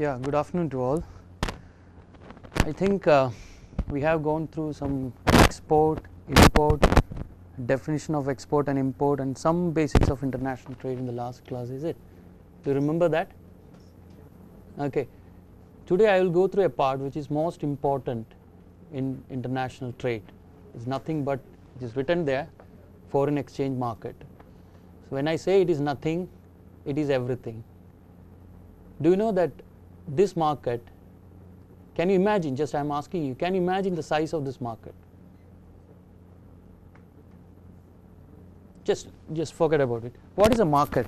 Yeah, good afternoon to all. I think uh, we have gone through some export, import, definition of export and import, and some basics of international trade in the last class, is it? Do you remember that? Okay. Today I will go through a part which is most important in international trade. It's nothing but it is written there foreign exchange market. So when I say it is nothing, it is everything. Do you know that this market, can you imagine, just I am asking you, can you imagine the size of this market? Just, just forget about it. What is a market?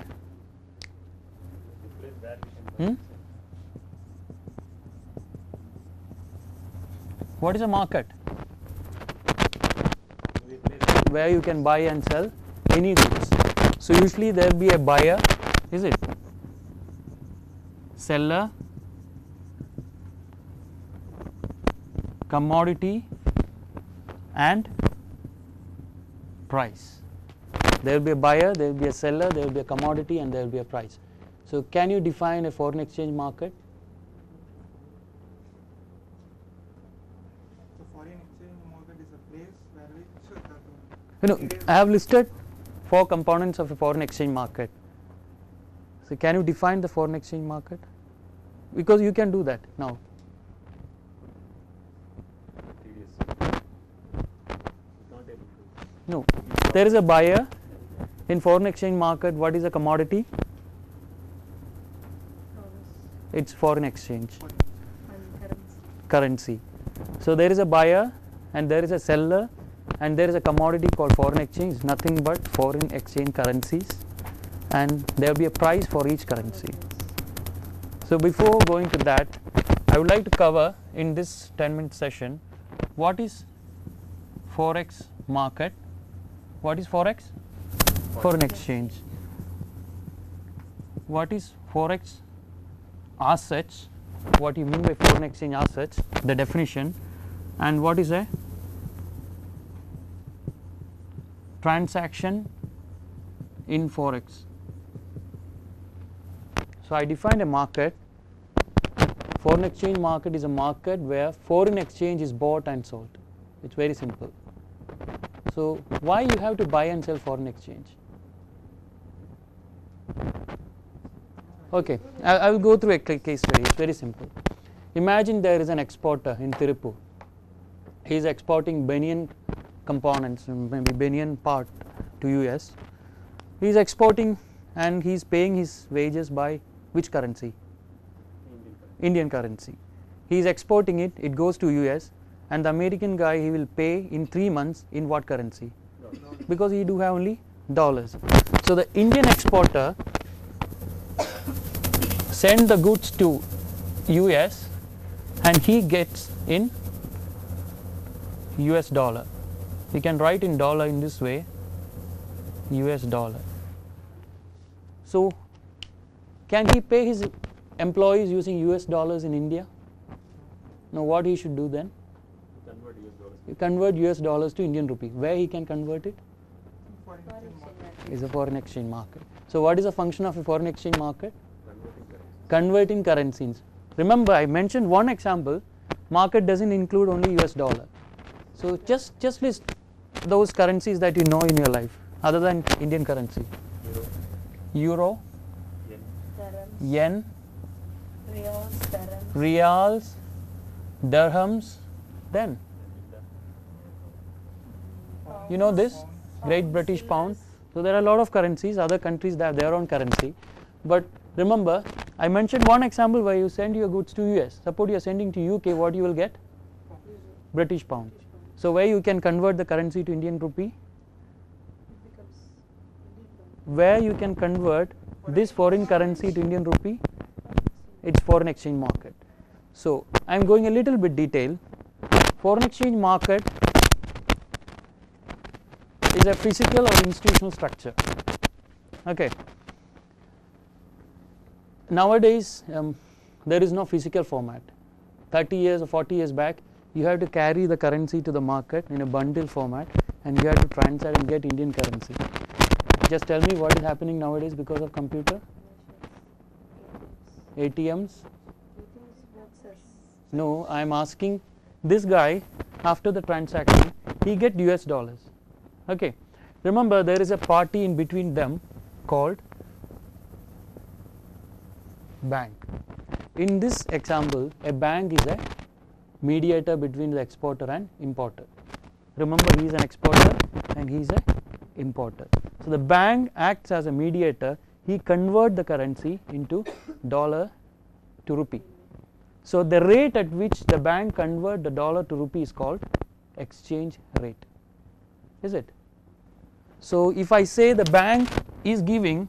Hmm? What is a market? Where you can buy and sell any goods. So usually there will be a buyer, is it? Seller, commodity and price. There will be a buyer, there will be a seller, there will be a commodity and there will be a price. So can you define a foreign exchange market? So foreign exchange market is a place where You know, I have listed four components of a foreign exchange market. So can you define the foreign exchange market? Because you can do that now. No, there is a buyer in foreign exchange market. What is a commodity? It's foreign exchange currency. So there is a buyer and there is a seller and there is a commodity called foreign exchange, nothing but foreign exchange currencies and there will be a price for each currency. So before going to that, I would like to cover in this 10 minute session what is forex market, what is forex? Foreign exchange. What is forex as such, what you mean by foreign exchange as such, the definition and what is a transaction in forex. So I defined a market. Foreign exchange market is a market where foreign exchange is bought and sold. It's very simple. So why you have to buy and sell foreign exchange? Okay, I, I will go through a case study. It's very simple. Imagine there is an exporter in Tirupur. He is exporting banian components, maybe banian part to US. He is exporting and he is paying his wages by which currency? Indian currency. He is exporting it, it goes to US and the American guy he will pay in 3 months in what currency? Because he do have only dollars. So the Indian exporter send the goods to US and he gets in US dollar. We can write in dollar in this way US dollar. So can he pay his employees using US dollars in India? Now what he should do then? Convert US dollars to Indian rupee. Where he can convert it? foreign. Is a foreign exchange market. So what is the function of a foreign exchange market? Converting currencies. Remember I mentioned one example, market doesn't include only US dollar. So just just list those currencies that you know in your life other than Indian currency. Euro, yen, Riyals, reals, dirhams, then you know this? Great british pound. So there are a lot of currencies other countries that have their own currency. But remember i mentioned one example where you send your goods to us suppose you are sending to uk what you will get? British pound. So where you can convert the currency to indian rupee? Where you can convert this foreign currency to indian rupee? It's foreign exchange market. So i am going a little bit detail foreign exchange market is a physical or institutional structure. Okay. Nowadays um, there is no physical format. 30 years or 40 years back you have to carry the currency to the market in a bundle format and you have to transact and get indian currency. Just tell me what is happening nowadays because of computer? ATMs No, I am asking this guy after the transaction, he get US dollars. Okay. Remember, there is a party in between them called bank. In this example, a bank is a mediator between the exporter and importer. Remember, he is an exporter and he is a importer. So the bank acts as a mediator. He convert the currency into dollar to rupee. So the rate at which the bank convert the dollar to rupee is called exchange rate. Is it? So if I say the bank is giving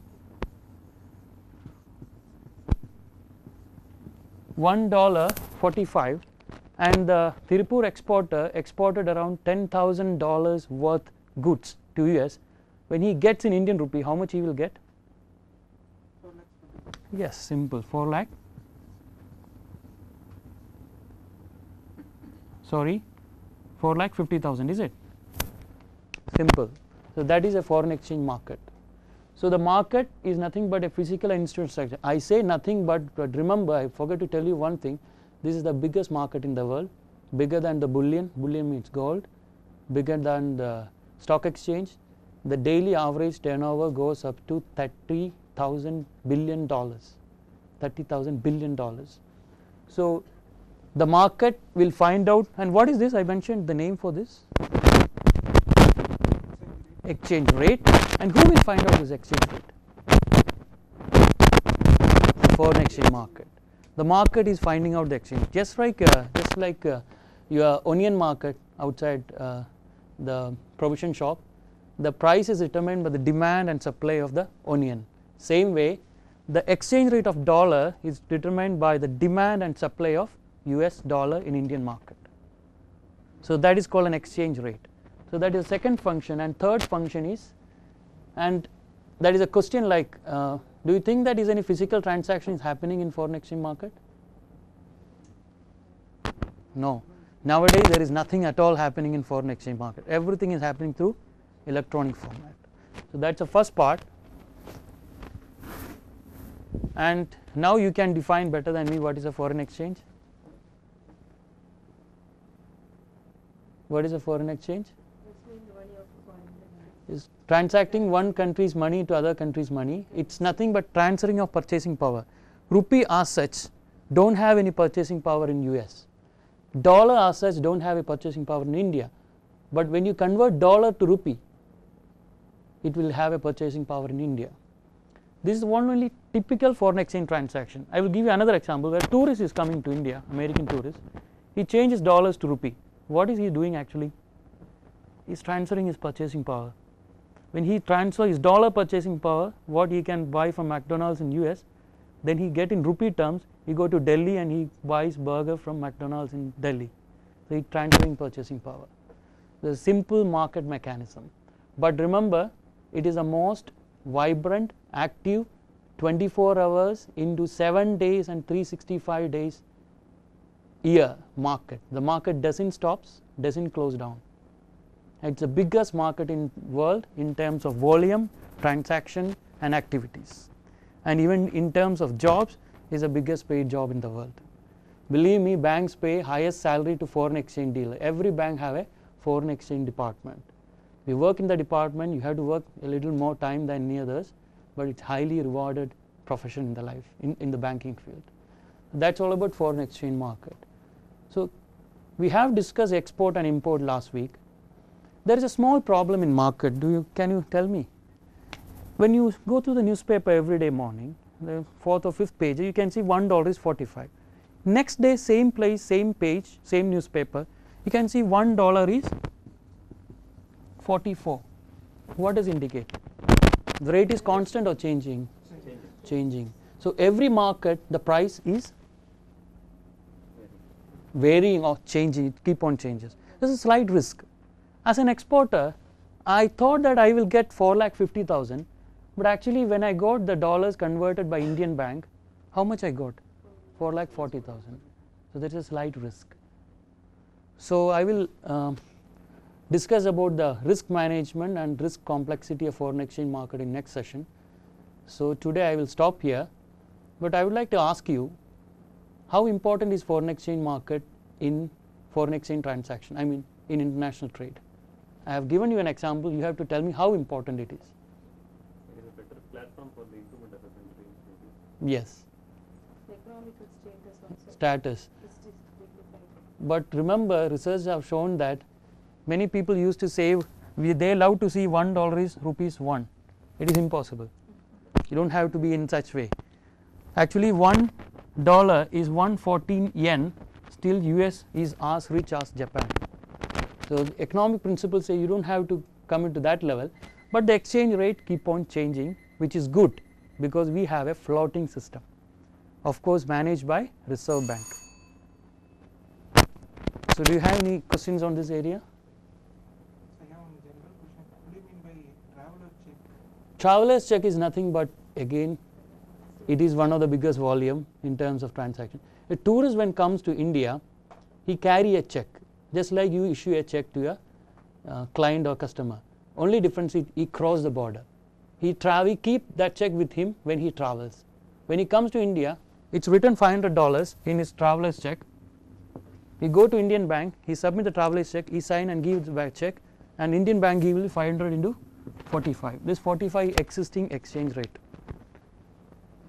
one dollar forty five and the Tirupur exporter exported around ten thousand dollars worth goods to US when he gets in Indian rupee how much he will get? Yes, simple 4 lakh. Sorry, 4 lakh 50,000 is it? Simple. So that is a foreign exchange market. So the market is nothing but a physical and structure. I say nothing but, but remember I forgot to tell you one thing. This is the biggest market in the world, bigger than the bullion. Bullion means gold, bigger than the stock exchange. The daily average turnover goes up to 30,000 billion dollars. 30,000 billion dollars. So the market will find out and what is this I mentioned the name for this exchange rate and who will find out this exchange rate? The foreign exchange market. The market is finding out the exchange. Just like uh, just like uh, your onion market outside uh, the provision shop the price is determined by the demand and supply of the onion. Same way the exchange rate of dollar is determined by the demand and supply of US dollar in Indian market. So that is called an exchange rate. So that is the second function and third function is and that is a question like uh, do you think that is any physical transaction is happening in foreign exchange market? No. Nowadays there is nothing at all happening in foreign exchange market. Everything is happening through electronic format. So that's the first part and now you can define better than me what is a foreign exchange. What is a foreign? Exchange money of foreign country. Is transacting one country's money to other country's money. It's nothing but transferring of purchasing power. Rupee as such don't have any purchasing power in US. Dollar as such don't have a purchasing power in India. But when you convert dollar to rupee, it will have a purchasing power in India. This is one only typical foreign exchange transaction. I will give you another example where tourist is coming to India, American tourist. He changes dollars to rupee. What is he doing actually? He is transferring his purchasing power. When he transfer his dollar purchasing power, what he can buy from McDonald's in US, then he get in rupee terms, he go to Delhi and he buys burger from McDonald's in Delhi. So he transferring purchasing power. The simple market mechanism. But remember, it is a most vibrant, active 24 hours into 7 days and 365 days year market. The market doesn't stops, doesn't close down. It's the biggest market in world in terms of volume, transaction and activities. And even in terms of jobs is the biggest paid job in the world. Believe me, banks pay highest salary to foreign exchange dealer. Every bank have a foreign exchange department. You work in the department, you have to work a little more time than any others, but it's highly rewarded profession in the life, in, in the banking field. That's all about foreign exchange market. So we have discussed export and import last week. There is a small problem in market. Do you can you tell me? When you go through the newspaper every day morning, the fourth or fifth page, you can see one dollar is 45. Next day, same place, same page, same newspaper, you can see one dollar is 44. What does indicate? The rate is constant or changing? Changing. So every market, the price is varying or changing, it keep on changes. There's a slight risk. As an exporter, I thought that I will get 4 lakh 50,000, but actually when I got the dollars converted by Indian bank, how much I got? 4 lakh 40,000. So there is a slight risk. So I will um, discuss about the risk management and risk complexity of foreign exchange market in next session. So today I will stop here, but I would like to ask you, how important is foreign exchange market in foreign exchange transaction I mean in international trade I have given you an example you have to tell me how important it is. It is a better platform for the improvement of the country. yes. Economical status also. Status. Is dis- dignified. but remember research have shown that many people used to save we, they love to see one dollar is rupees one. It is impossible. You don't have to be in such way. Actually one dollar is 114 yen. Still us is as rich as japan so economic principles say you don't have to come into that level but the exchange rate keep on changing which is good because we have a floating system of course managed by reserve bank. So do you have any questions on this area? Do traveler's check is nothing but again it is one of the biggest volume in terms of transaction. A tourist when comes to india he carry a check just like you issue a check to a uh, client or customer only difference is he cross the border. He he keep that check with him when he travels. When he comes to india it's written 500 dollars in his traveler's check. He go to indian bank he submit the traveler's check he sign and give the back check and indian bank give you 500 into 45 this 45 existing exchange rate.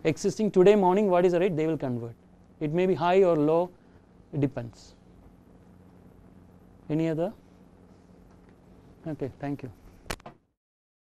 Existing today morning what is the rate? They will convert. It may be high or low it depends any other? Okay thank you